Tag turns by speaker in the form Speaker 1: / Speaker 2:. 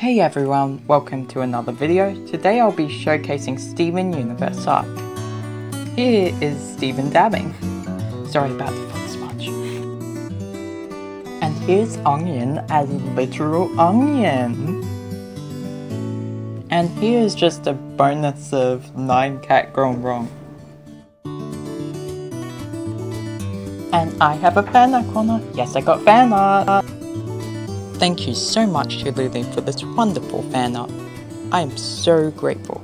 Speaker 1: Hey everyone, welcome to another video. Today I'll be showcasing Steven Universe art. Here is Steven dabbing. Sorry about the foot smudge. And here's Onion as literal onion. And here's just a bonus of 9 cat grown wrong. And I have a fan art corner. Yes, I got fan art. Thank you so much to Lou Lou for this wonderful fan art. I am so grateful.